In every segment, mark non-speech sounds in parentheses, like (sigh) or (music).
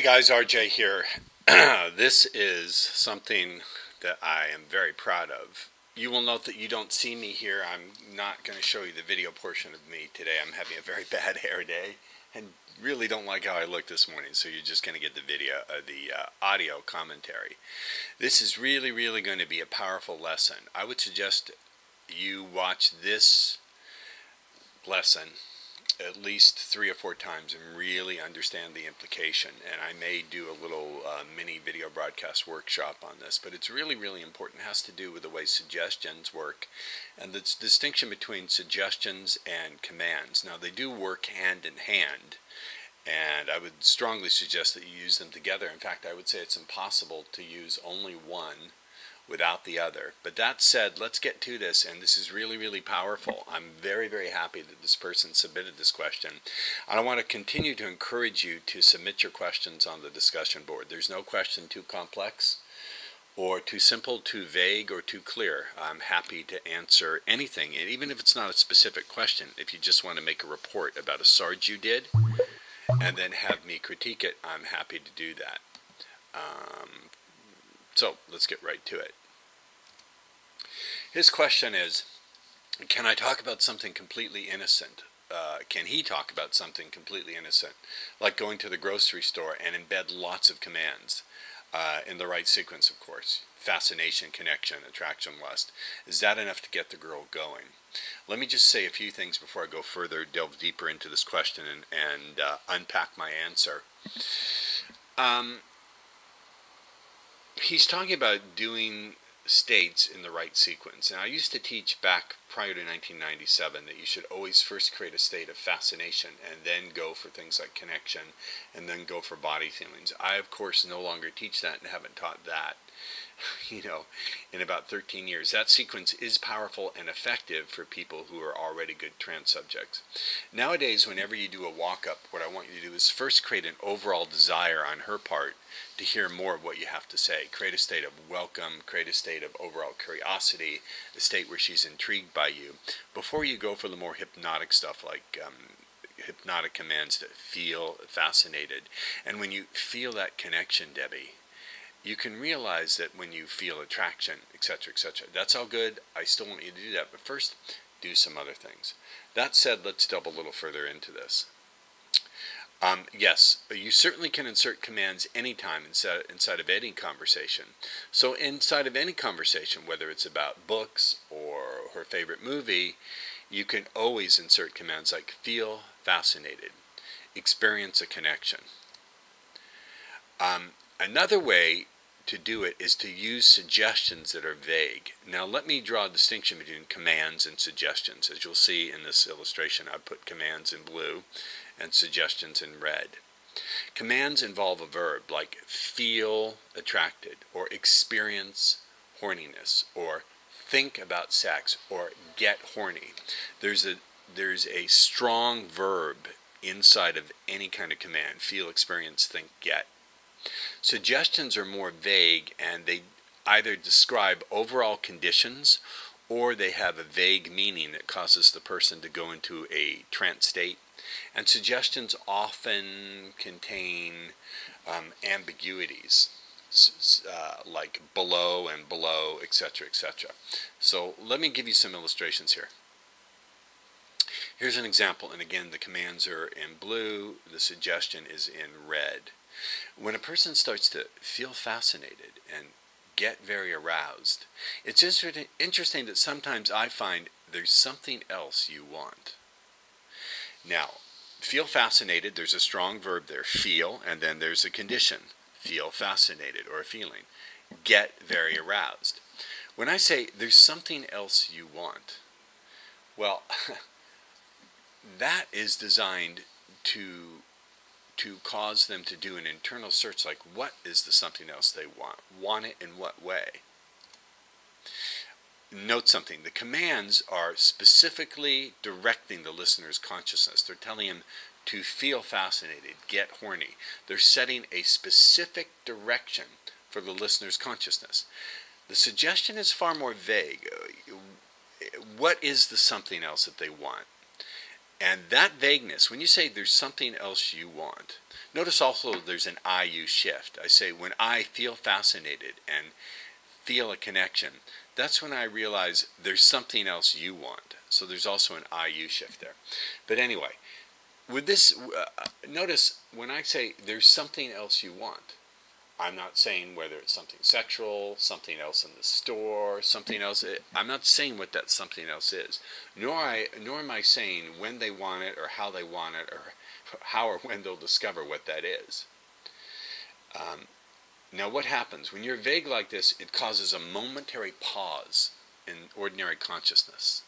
Hey guys, RJ here. (clears throat) this is something that I am very proud of. You will note that you don't see me here. I'm not going to show you the video portion of me today. I'm having a very (laughs) bad hair day and really don't like how I look this morning, so you're just going to get the video, uh, the uh, audio commentary. This is really, really going to be a powerful lesson. I would suggest you watch this lesson at least three or four times and really understand the implication. And I may do a little uh, mini video broadcast workshop on this, but it's really, really important. It has to do with the way suggestions work and the distinction between suggestions and commands. Now, they do work hand in hand. And I would strongly suggest that you use them together. In fact, I would say it's impossible to use only one without the other. But that said, let's get to this, and this is really, really powerful. I'm very, very happy that this person submitted this question. And I want to continue to encourage you to submit your questions on the discussion board. There's no question too complex or too simple, too vague, or too clear. I'm happy to answer anything, and even if it's not a specific question, if you just want to make a report about a sarge you did and then have me critique it, I'm happy to do that. Um, so let's get right to it. His question is Can I talk about something completely innocent? Uh, can he talk about something completely innocent, like going to the grocery store and embed lots of commands uh, in the right sequence, of course? Fascination, connection, attraction, lust. Is that enough to get the girl going? Let me just say a few things before I go further, delve deeper into this question, and, and uh, unpack my answer. Um, he's talking about doing states in the right sequence. And I used to teach back prior to 1997 that you should always first create a state of fascination and then go for things like connection and then go for body feelings. I, of course, no longer teach that and haven't taught that. (laughs) you know, in about 13 years. That sequence is powerful and effective for people who are already good trance subjects. Nowadays, whenever you do a walk up, what I want you to do is first create an overall desire on her part to hear more of what you have to say. Create a state of welcome, create a state of overall curiosity, a state where she's intrigued by you, before you go for the more hypnotic stuff like um, hypnotic commands that feel fascinated. And when you feel that connection, Debbie, you can realize that when you feel attraction, etc., etc. That's all good. I still want you to do that, but first, do some other things. That said, let's delve a little further into this. Um, yes, you certainly can insert commands anytime inside, inside of any conversation. So, inside of any conversation, whether it's about books or her favorite movie, you can always insert commands like feel fascinated, experience a connection. Um, Another way to do it is to use suggestions that are vague. Now let me draw a distinction between commands and suggestions. As you'll see in this illustration, I put commands in blue and suggestions in red. Commands involve a verb like feel attracted or experience horniness or think about sex or get horny. There's a there's a strong verb inside of any kind of command. Feel, experience, think, get. Suggestions are more vague and they either describe overall conditions or they have a vague meaning that causes the person to go into a trance state. And suggestions often contain um, ambiguities. Uh, like below and below, etc., etc. So let me give you some illustrations here. Here's an example, and again, the commands are in blue, the suggestion is in red. When a person starts to feel fascinated and get very aroused, it's interesting that sometimes I find there's something else you want. Now, feel fascinated, there's a strong verb there, feel, and then there's a condition, feel fascinated or a feeling. Get very aroused. When I say there's something else you want, well, (laughs) that is designed to to cause them to do an internal search like what is the something else they want? Want it in what way? Note something the commands are specifically directing the listener's consciousness. They're telling him to feel fascinated, get horny. They're setting a specific direction for the listener's consciousness. The suggestion is far more vague. What is the something else that they want? And that vagueness, when you say there's something else you want, Notice also there's an IU shift. I say when I feel fascinated and feel a connection, that's when I realize there's something else you want. So there's also an IU shift there. But anyway, with this, uh, notice when I say there's something else you want, I'm not saying whether it's something sexual, something else in the store, something else. I'm not saying what that something else is. Nor I, nor am I saying when they want it or how they want it or (laughs) how or when they'll discover what that is. Um, now, what happens when you're vague like this? It causes a momentary pause in ordinary consciousness.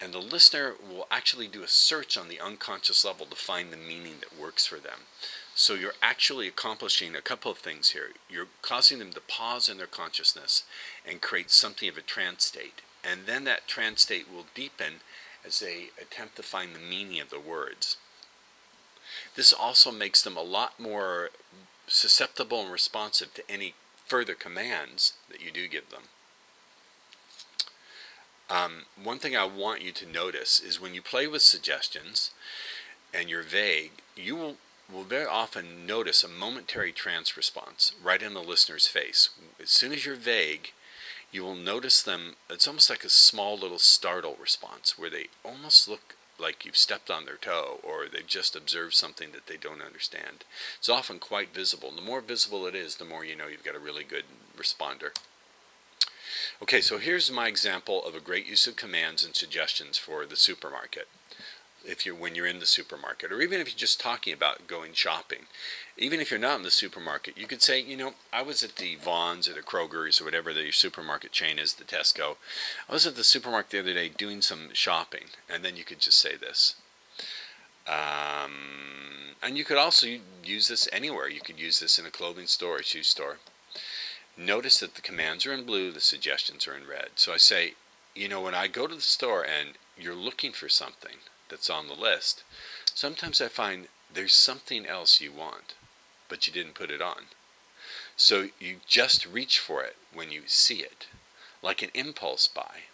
And the listener will actually do a search on the unconscious level to find the meaning that works for them. So you're actually accomplishing a couple of things here. You're causing them to pause in their consciousness and create something of a trance state. And then that trance state will deepen as they attempt to find the meaning of the words. This also makes them a lot more susceptible and responsive to any further commands that you do give them. Um, one thing I want you to notice is when you play with suggestions and you're vague, you will will very often notice a momentary trance response right in the listener's face. As soon as you're vague, you will notice them, it's almost like a small little startle response where they almost look like you've stepped on their toe or they've just observed something that they don't understand. It's often quite visible. The more visible it is, the more you know you've got a really good responder. Okay, so here's my example of a great use of commands and suggestions for the supermarket if you're when you're in the supermarket, or even if you're just talking about going shopping. Even if you're not in the supermarket, you could say, you know, I was at the Vons or the Kroger's or whatever the supermarket chain is, the Tesco. I was at the supermarket the other day doing some shopping, and then you could just say this. Um, and you could also use this anywhere. You could use this in a clothing store, a shoe store. Notice that the commands are in blue, the suggestions are in red. So I say, you know, when I go to the store and you're looking for something, that's on the list, sometimes I find there's something else you want, but you didn't put it on. So you just reach for it when you see it, like an impulse buy.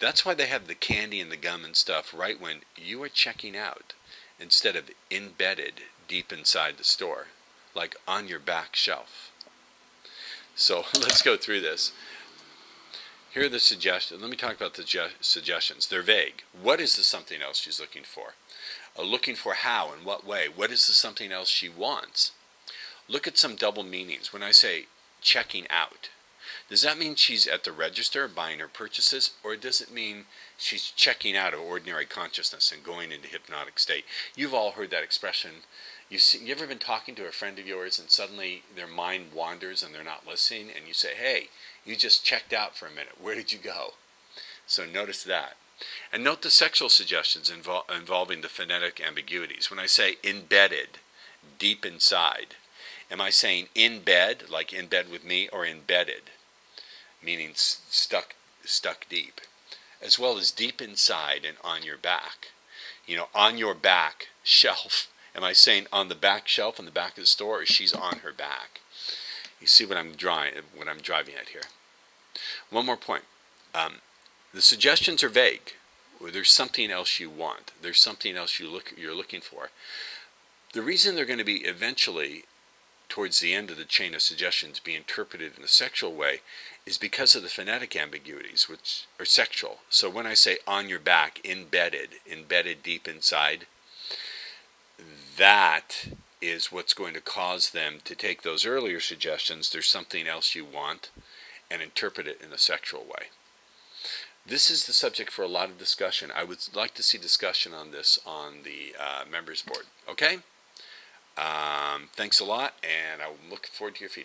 That's why they have the candy and the gum and stuff right when you are checking out, instead of embedded deep inside the store, like on your back shelf. So (laughs) let's go through this. Here are the suggestions. Let me talk about the suggestions. They're vague. What is the something else she's looking for? Uh, looking for how and what way? What is the something else she wants? Look at some double meanings. When I say checking out, does that mean she's at the register buying her purchases, or does it mean she's checking out of ordinary consciousness and going into hypnotic state? You've all heard that expression. Seen, you ever been talking to a friend of yours and suddenly their mind wanders and they're not listening, and you say, "Hey, you just checked out for a minute. Where did you go?" So notice that. And note the sexual suggestions invol involving the phonetic ambiguities. When I say embedded, deep inside, am I saying in bed, like in bed with me, or embedded? meaning stuck stuck deep, as well as deep inside and on your back. You know, on your back shelf. Am I saying on the back shelf in the back of the store, or she's on her back? You see what I'm drawing, what I'm driving at here. One more point. Um, the suggestions are vague. There's something else you want. There's something else you look you're looking for. The reason they're going to be eventually towards the end of the chain of suggestions be interpreted in a sexual way is because of the phonetic ambiguities, which are sexual. So when I say on your back, embedded, embedded deep inside, that is what's going to cause them to take those earlier suggestions, there's something else you want, and interpret it in a sexual way. This is the subject for a lot of discussion. I would like to see discussion on this on the uh, members board. Okay? Um, thanks a lot, and I'm looking forward to your feedback.